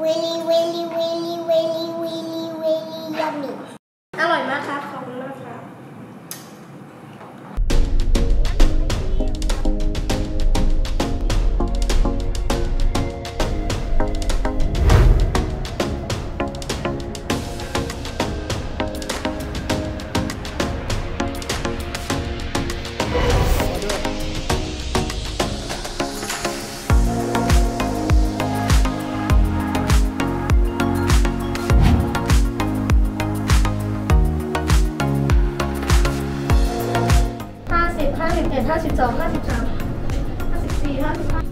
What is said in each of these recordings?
Willy, Willy, Willy, Willy, Willy, Willy, yummy อร่อยมากครับ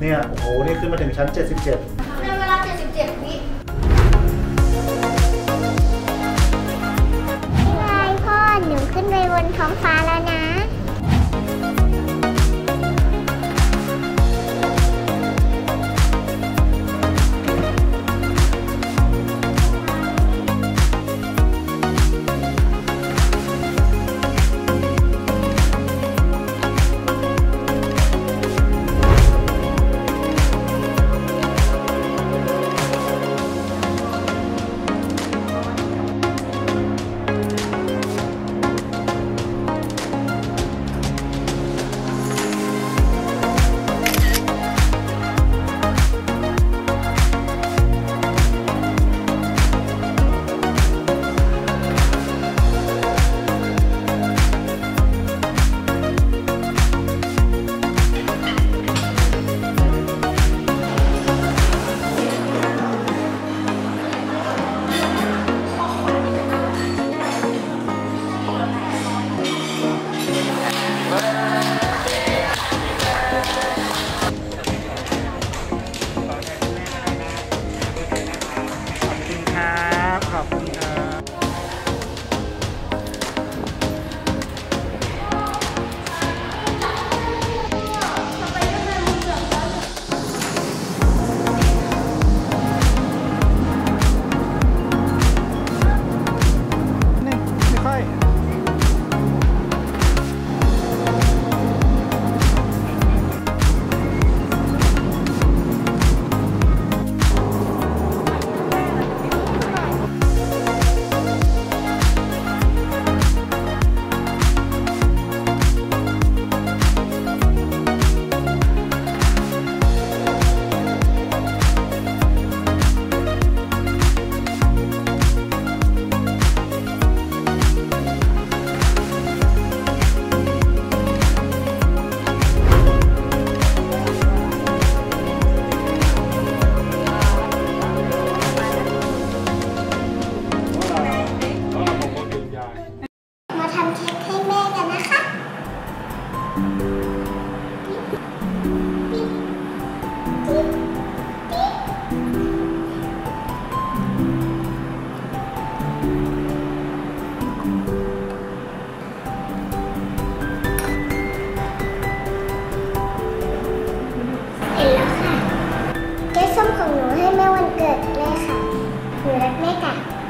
เนี่ยโอ้โหนี่ขึ้นมาถึงชั้น 77ในเวลาเจ็ดสิบเจ็ดวิพ่อหนูขึ้นไปบนท้องฟ้าแล้วนะ ครับ ห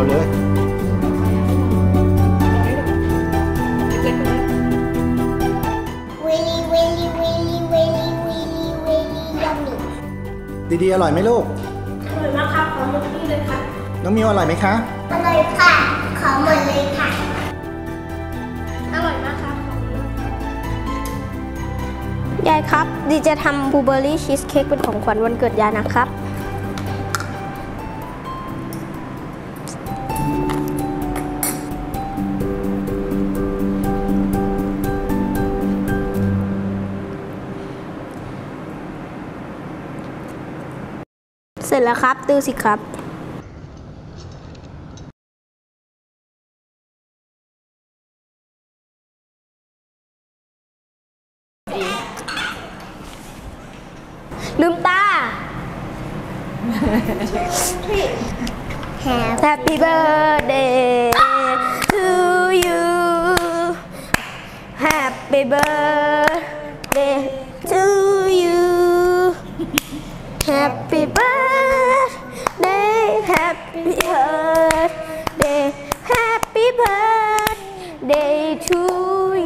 เอาเลย Willy Willy Willy Willy Willy Willy yummy ดีๆ อร่อยไหมลูก อร่อยมากครับขอหมดนี่เลยครับน้องมิวอร่อยไหมคะ อร่อยค่ะ ขอหมดเลยค่ะ อร่อยมากครับขอบคุณมากครับยายครับ ดีจะทำบลูเบอร์รี่ชีสเค้กเป็นของขวัญวันเกิดยายนะครับ จแล้วครับ ตื้อสิครับลืมตา Happy birthday to you Happy birthday to you Happy birthday Happy birthday Happy birthday to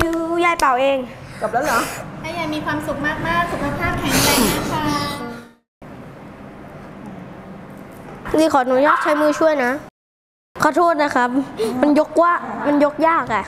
you ยายเป่าเองจบแล้วเหรอ ให้ยายมีความสุขมาก ๆ สุขภาพแข็งแรงนะคะนี่ขออนุญาตใช้มือช่วยนะ ขอโทษนะครับ มันยกว่า มันยกยากอะ